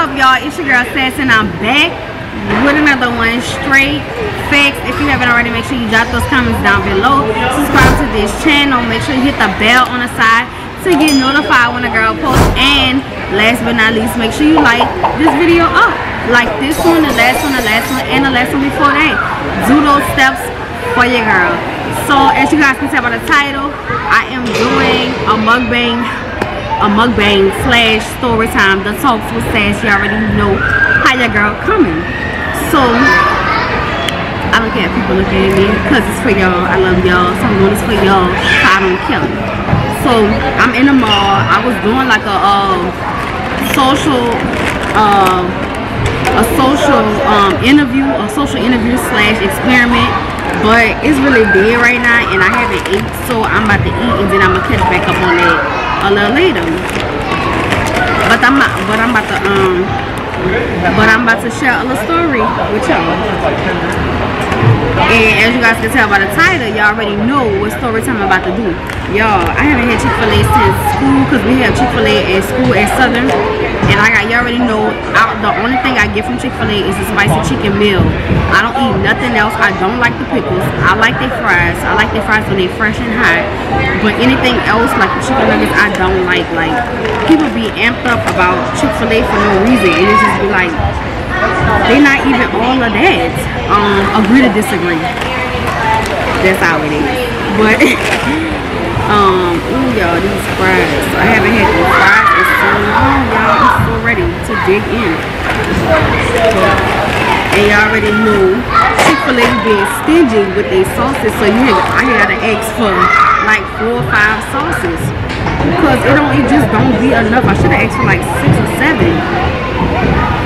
up, y'all? It's your girl Sass, and I'm back with another one. Straight facts. If you haven't already, make sure you drop those comments down below. Subscribe to this channel. Make sure you hit the bell on the side to get notified when a girl posts. And last but not least, make sure you like this video up. Like this one, the last one, the last one, and the last one before that. Do those steps for your girl. So as you guys can tell by the title, I am doing a mukbang a mukbang slash story time. The talks with sass you already know how your girl coming. So i don't care if people look at me because it's for y'all. I love y'all. So i'm doing this for y'all. So i don't kill so i'm in the mall. I was doing like a uh, social uh, a social um, interview a social interview slash experiment. But it's really dead right now and i haven't ate so i'm about to eat and then i'm gonna catch back up on that a little later. But I'm not, but I'm about to um but I'm about to share a little story with y'all. And as you guys can tell by the title, y'all already know what story time I'm about to do. Y'all, I haven't had Chick-fil-A since school because we have Chick-fil-A at school at Southern. And I got, y'all already know, I, the only thing I get from Chick-fil-A is a spicy chicken meal. I don't eat nothing else. I don't like the pickles. I like their fries. I like their fries when they're fresh and hot. But anything else, like the chicken nuggets, I don't like. Like, people be amped up about Chick-fil-A for no reason. And it just be like, they're not even all of that. Um, agree to disagree. That's how it is. But um, ooh y'all, these fries. I haven't had these fries in so long, y'all. I'm so ready to dig in. And y'all already know Chick-fil-A being stingy with their sauces, so you I gotta ask for like four or five sauces. Because it don't it just don't be enough. I should have asked for like six or seven.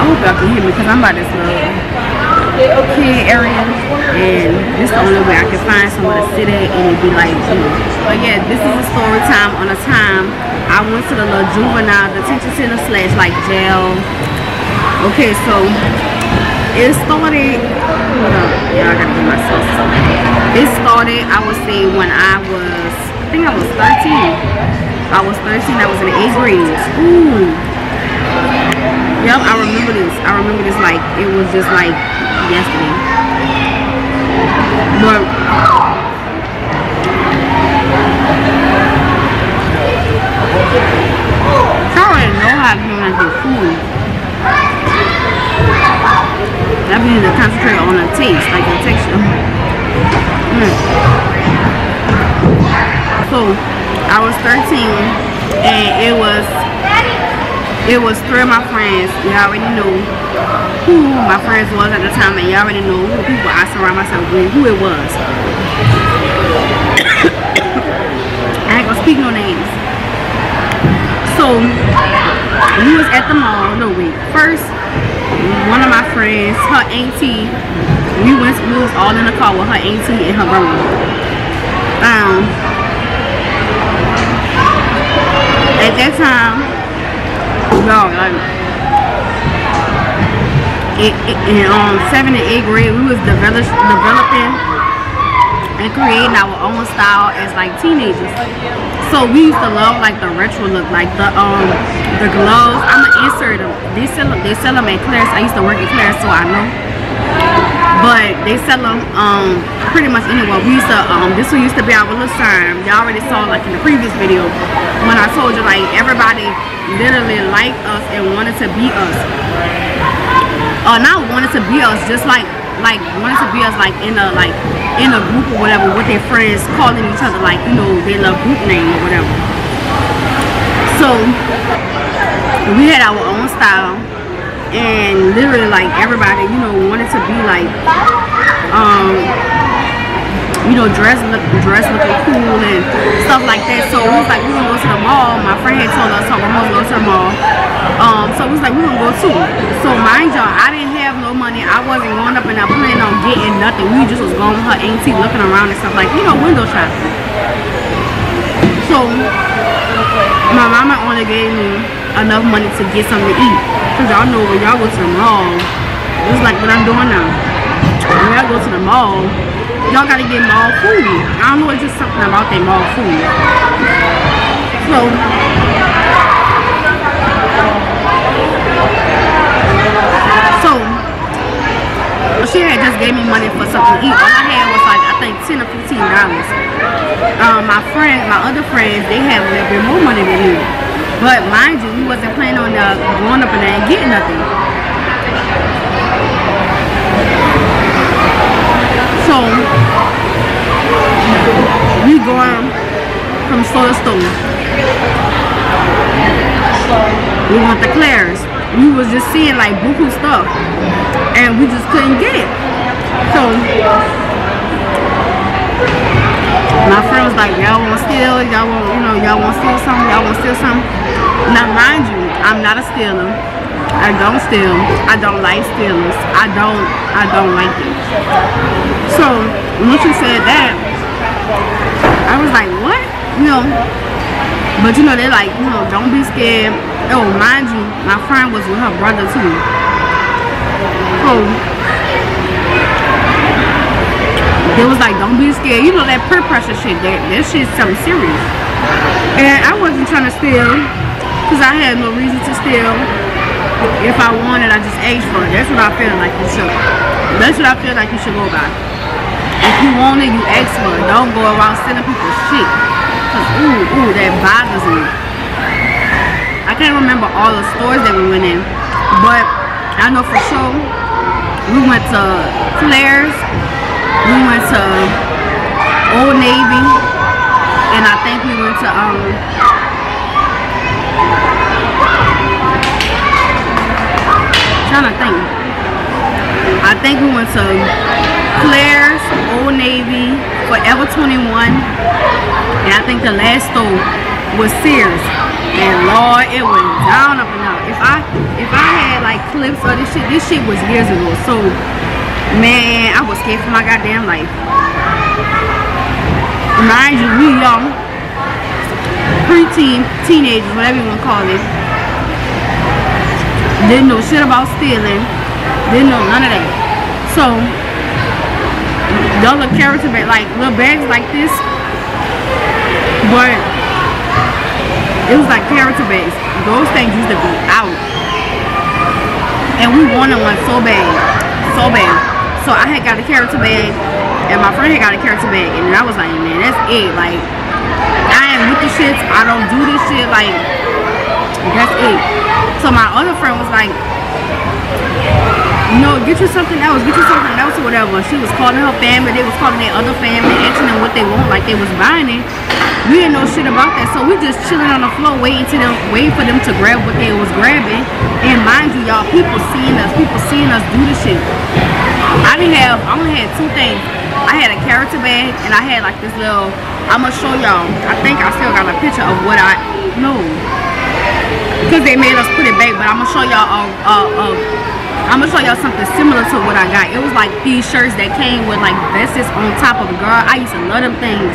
I hope y'all can hear me because I'm by this little kid area and this is the only way I can find somewhere to sit at and it be like, you. But yeah, this is a story time on a time I went to the little juvenile detention center slash like jail. Okay, so it started, hold up, yeah, I gotta get my sauce. It started, I would say when I was, I think I was 13. I was 13, I was in the 8th grade. Ooh. Yep, I remember this. I remember this like it was just like yesterday. But I already know how to do food. I need to concentrate on the taste, like the texture. Mm. So I was 13 and it was it was three of my friends. You already know who my friends was at the time, and you already know who people I surround myself with, who it was. I ain't gonna speak no names. So we was at the mall. No wait. First, one of my friends, her auntie, we went. We was all in the car with her auntie and her brother. Um. At that time, no, like it, in um seventh and eighth grade, we was develop, developing and creating our own style as like teenagers. So we used to love like the retro look, like the um the gloves. I'ma insert them. They sell them. they sell them at Claire's. I used to work at Claire's, so I know. But they sell them um pretty much anywhere. We used to um this one used to be our little sign. Y'all already saw like in the previous video when I told you like everybody literally liked us and wanted to be us. Uh, not wanted to be us, just like like wanted to be us like in a like in a group or whatever with their friends calling each other like you know their love group name or whatever. So we had our own style and literally like everybody you know wanted to be like um you know, dress look, dress looking cool and stuff like that. So we was like we gonna go to the mall. My friend had told us, so we're gonna go to the mall. Um, so we was like we gonna go too. So mind y'all, I didn't have no money. I wasn't going up and I planning on getting nothing. We just was going with her auntie, looking around and stuff like, you know, window shopping. So my mama only gave me enough money to get something to eat. Cause y'all know when y'all go to the mall, it's like what I'm doing now. When y'all go to the mall, y'all gotta get mall food. I don't know, it's just something about that mall food. So So she had just gave me money for something to eat. All I had was like I think ten or fifteen dollars. Um, my friend, my other friends, they had a little bit more money than me. But mind you, we wasn't planning on uh, going up in there and getting nothing. So we going from store to store. We want the Claire's. We was just seeing like buku stuff and we just couldn't get it. So my friend was like, y'all want to steal? Y'all want, you know, y'all want to steal something? Y'all want to steal something? Now, mind you, I'm not a stealer. I don't steal. I don't like stealers. I don't, I don't like it. So, when she said that, I was like, what? You know, but you know, they're like, you know, don't be scared. Oh, mind you, my friend was with her brother too. Oh, it was like, don't be scared. You know that peer pressure shit. That that shit's something serious. And I wasn't trying to steal because I had no reason to steal. If I wanted, I just asked for it. That's what I feel like you should. That's what I feel like you should go by. If you want it, you ask for it. Don't go around stealing people's shit. Cause ooh, ooh, that bothers me. I can't remember all the stores that we went in, but I know for sure we went to Claire's, we went to Old Navy, and I think we went to um trying to think. I think we went to Claire's, Old Navy, Forever 21, and I think the last store was Sears. And Lord, it went down up and out. If I if I had like clips of this shit, this shit was years ago. So man, I was scared for my goddamn life. Mind you, we young, preteen, teenagers, whatever you want to call it. Didn't know shit about stealing. Didn't know none of that. So, y'all look character bag, like little bags like this. But, it was like character bags. Those things used to be out. And we wanted one so bad. So bad. So I had got a character bag and my friend had got a character bag and I was like, man, that's it. Like, I ain't with the shits. I don't do this shit. Like, that's it. So my other friend was like, no, get you something else, get you something else or whatever. She was calling her family, they was calling their other family, asking them what they want, like they was buying it. We didn't know shit about that, so we just chilling on the floor, waiting to them, waiting for them to grab what they was grabbing. And mind you, y'all, people seeing us, people seeing us do the shit. I didn't have, I only had two things. I had a character bag and I had like this little, I'm gonna show y'all. I think I still got a picture of what I, no. Because they made us put it back, but I'm gonna show y'all a, a, a I'm gonna show y'all something similar to what I got. It was like these shirts that came with like vests on top of the girl. I used to love them things.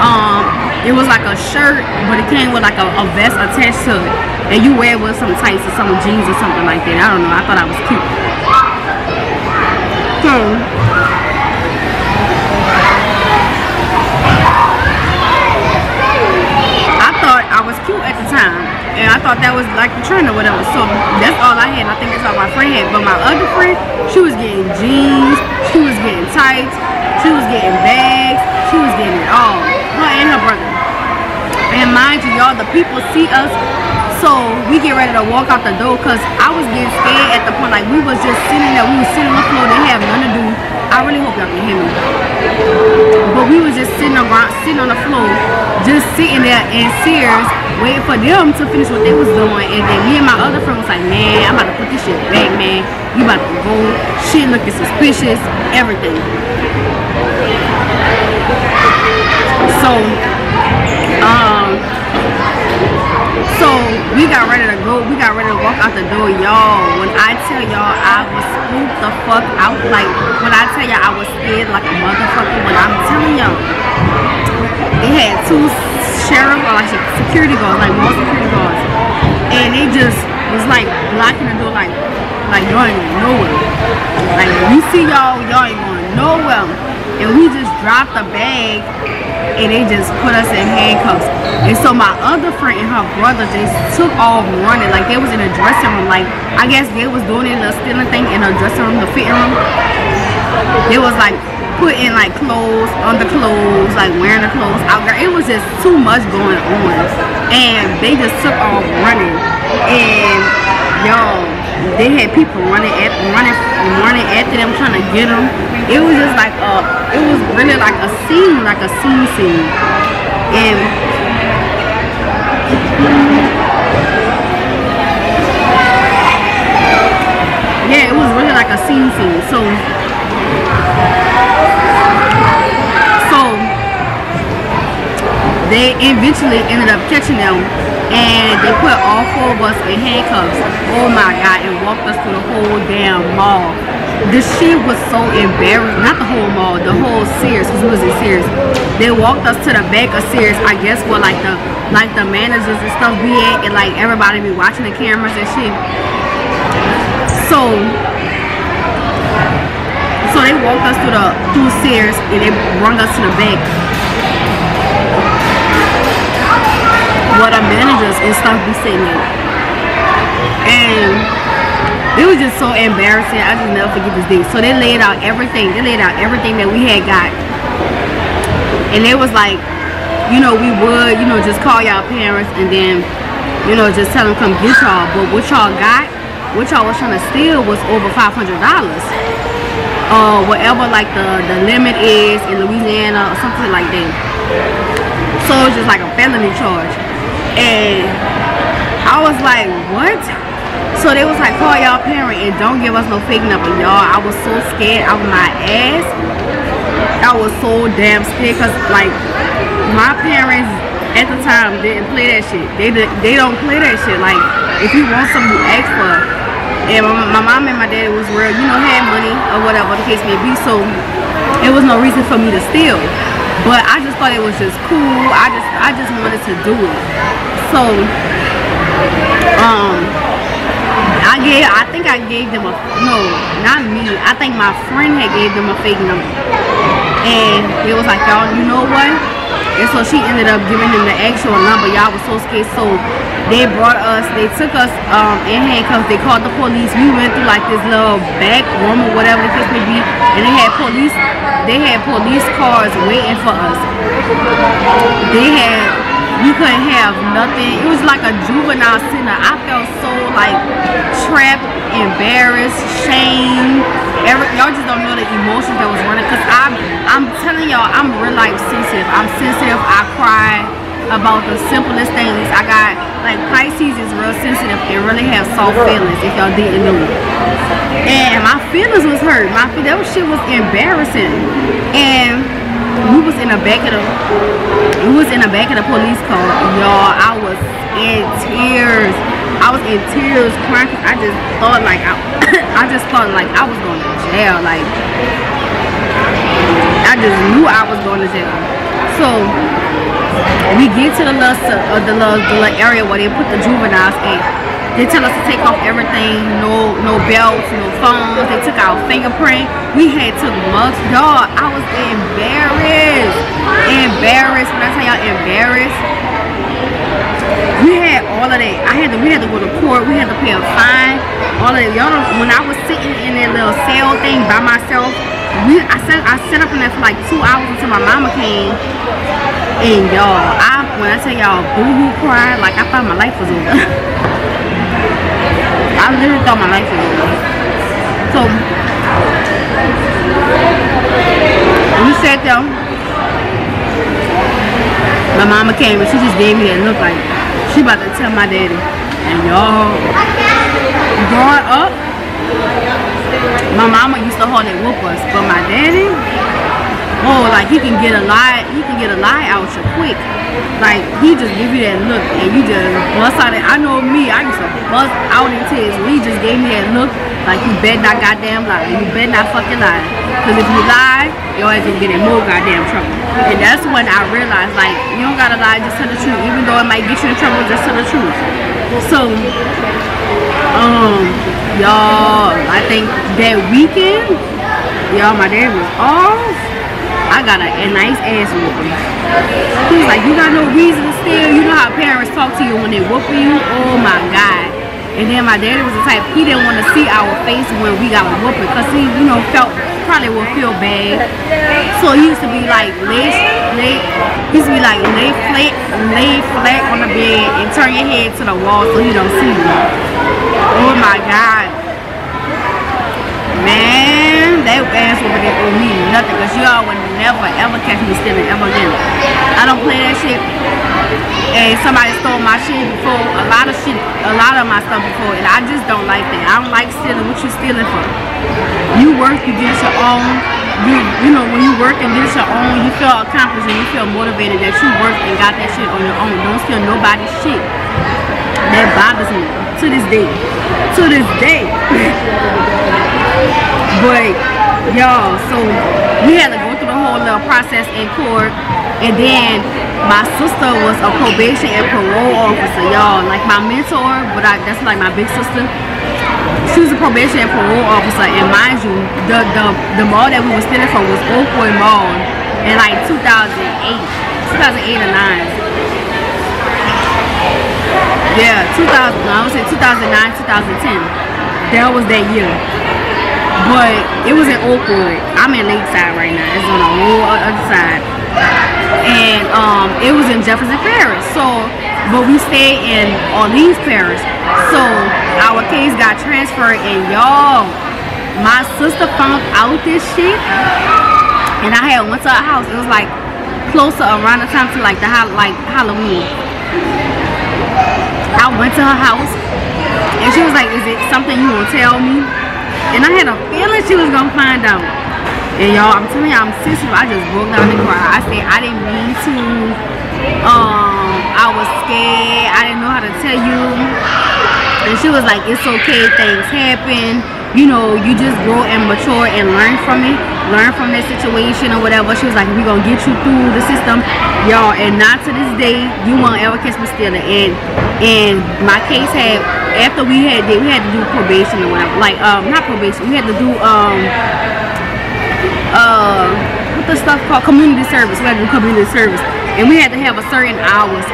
Um, it was like a shirt, but it came with like a, a vest attached to it. And you wear it with some tights or some jeans or something like that. I don't know. I thought I was cute. So, I thought I was cute at the time. And I thought that was like the trend or whatever. So that's all I had. I think that's all my friend had. But my other friend, she was getting jeans, she was getting tights, she was getting bags, she was getting it all. Her and her brother. And mind you, y'all, the people see us. So we get ready to walk out the door because I was getting scared at the point like we was just sitting there, we was sitting on the floor, they have to do. I really hope y'all can hear me. But we was just sitting around sitting on the floor, just sitting there in Sears, waiting for them to finish what they was doing. And then me and my other friend was like, man, I'm about to put this shit back, man. You about to go, shit looking suspicious, everything. So, um, so we got ready to go. We got ready to walk out the door, y'all. When I tell y'all, I was spooked the fuck out. Like when I tell y'all, I was scared like a motherfucker. When I'm telling y'all, they had two sheriff or like security guards, like more security guards, and they just was like blocking the door, like like y'all ain't going nowhere. Like we see y'all, y'all ain't going nowhere. And we just dropped the bag and they just put us in handcuffs. And so my other friend and her brother just took off running. Like they was in a dressing room. Like I guess they was doing it, the stealing thing in a dressing room, the fitting room. It was like putting like clothes on the clothes, like wearing the clothes out there. It was just too much going on. And they just took off running. And y'all, they had people running at running running after them trying to get them. It was just like a it was really like a scene, like a scene scene. And yeah, it was really like a scene scene. So they eventually ended up catching them and they put all four of us in handcuffs. Oh my God, and walked us through the whole damn mall. The shit was so embarrassing. Not the whole mall, the whole Sears, because it was in Sears. They walked us to the back of Sears, I guess where like the like the managers and stuff be at and like everybody be watching the cameras and shit. So so they walked us through the through Sears and they brought us to the back what our managers and stuff be in. And it was just so embarrassing. I just never forget this day. So they laid out everything. They laid out everything that we had got. And it was like, you know, we would, you know, just call y'all parents and then, you know, just tell them come get y'all. But what y'all got, what y'all was trying to steal was over $500. Uh, whatever like the, the limit is in Louisiana or something like that. So it's just like a felony charge and I was like, what? So they was like, call y'all parent and don't give us no fake number, y'all. I was so scared of my ass. I was so damn scared because like my parents at the time didn't play that shit. They they don't play that shit. Like if you want something, you ask for. And my, my mom and my dad was real, you know, had money or whatever the case may be. So it was no reason for me to steal. But I just thought it was just cool. I just I just wanted to do it. So um I gave I think I gave them a no, not me. I think my friend had gave them a fake number. And it was like, y'all, you know what? And so she ended up giving him the actual number. Y'all was so scared. So they brought us, they took us um, in handcuffs. They called the police. We went through like this little back room or whatever the case may be. And they had police they had police cars waiting for us. They had, we couldn't have nothing. It was like a juvenile center. I felt so like trapped, embarrassed, shame. Y'all just don't know the emotions that was running. Cause I'm, I'm telling y'all, I'm real life sensitive. I'm sensitive. I cry about the simplest things. I got like Pisces is real sensitive and really have soft feelings if y'all didn't know. And my feelings was hurt. My that shit was embarrassing. And we was in the back of the we was in the back of the police car. Y'all, I was in tears. I was in tears crying I just thought like I, I just thought like I was going to jail. Like I just knew I was going to jail. So we get to the little, uh, the, little, the little area where they put the juveniles in. They tell us to take off everything, no no belts, no phones. They took our fingerprint. We had took mugs. Dog, I was embarrassed. Embarrassed. When I tell y'all embarrassed, all of that. I had to we had to go to court. We had to pay a fine. All of that. Y'all when I was sitting in that little cell thing by myself, we I set I set up in there for like two hours until my mama came and y'all, I when I tell y'all boo-hoo cried, like I thought my life was over. I literally thought my life was over. So we sat there. My mama came and she just gave me that look like she about to tell my daddy. And y'all, growing up, my mama used to hold it whoop us, but my daddy, oh, like he can get a lie, he can get a lie out you quick. Like he just give you that look and you just bust out it. I know me, I used to bust out in tears. He just gave me that look like you bet not goddamn lie. You bet not fucking lie. Cause if you lie, your ass gonna get in more goddamn trouble. And that's when I realized like you don't gotta lie, just tell the truth. Even though it might get you in trouble, just tell the truth. So um y'all I think that weekend y'all my dad was off I got a, a nice ass whooping. He was like, you got no reason to steal. You know how parents talk to you when they whooping you? Oh my God. And then my daddy was the type, he didn't want to see our face when we got a whooping because he, you know, felt probably will feel bad. So he used to be like lay, lay, he used to be like lay flat, lay flat on the bed and turn your head to the wall so he don't see you. Oh my God. Man, that ass over there owe me nothing because y'all would never ever catch me stealing ever again. I don't play that shit and somebody stole my shit before, a lot of a lot of my stuff before, and I just don't like that. I don't like stealing. What you stealing for? You work, you get your own. You, you know, when you work and get your own, you feel accomplished and you feel motivated that you worked and got that shit on your own. Don't steal nobody's shit. That bothers me to this day. To this day. but y'all, so we had to go through the whole little process in court, and then my sister was a probation and parole officer, y'all. Like my mentor, but I, that's like my big sister. She was a probation and parole officer, and mind you, the the the mall that we were standing for was Oakwood Mall in like 2008, 2008 or 9. Yeah, 2000. I would say 2009, 2010. That was that year. But it was in Oakwood. I'm in Lakeside right now. It's on the whole other side and um, it was in Jefferson Parish. So, but we stayed in Orleans Parish. So our case got transferred, and y'all, my sister found out this shit, and I had went to her house. It was like closer around the time to like the like Halloween. I went to her house, and she was like, "Is it something you want to tell me?" And I had a feeling she was gonna find out. And y'all, I'm telling y'all, I'm sensitive. I just broke down and cried. I said I didn't mean to. Um, I was scared. I didn't know how to tell you. And she was like, it's okay, things happen. You know, you just grow and mature and learn from it. Learn from that situation or whatever. She was like, we're going to get you through the system. Y'all, and not to this day, you won't ever catch me stealing. And, and my case had, after we had, we had to do probation or whatever. Like, um, not probation. We had to do, um, uh, what the stuff called community service. We had to do community service, and we had to have a certain hours.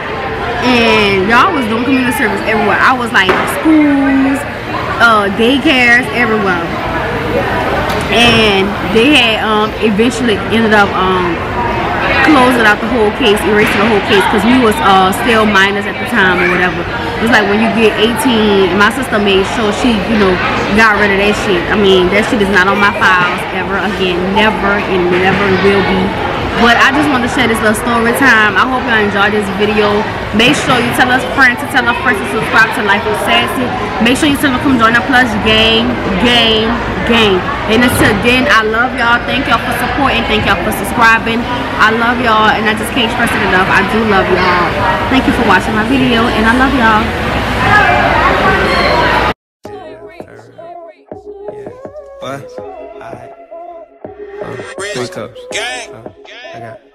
And y'all was doing community service everywhere. I was like schools, uh, daycares, everywhere. And they had um, eventually ended up um, closing out the whole case, erasing the whole case, because we was uh, still minors at the time or whatever. It's like when you get 18, my sister made sure she, you know, got rid of that shit. I mean, that shit is not on my files ever again. Never and never will be. But I just want to share this little story time. I hope y'all enjoyed this video. Make sure you tell us friends to tell us friends to subscribe to Life with Sassy. Make sure you tell them come join the Plush Gang, game, game. And until then, I love y'all. Thank y'all for supporting. Thank y'all for subscribing. I love y'all and I just can't express it enough. I do love y'all. Thank you for watching my video and I love y'all. What? Uh, three cups. Gang. Uh, I got.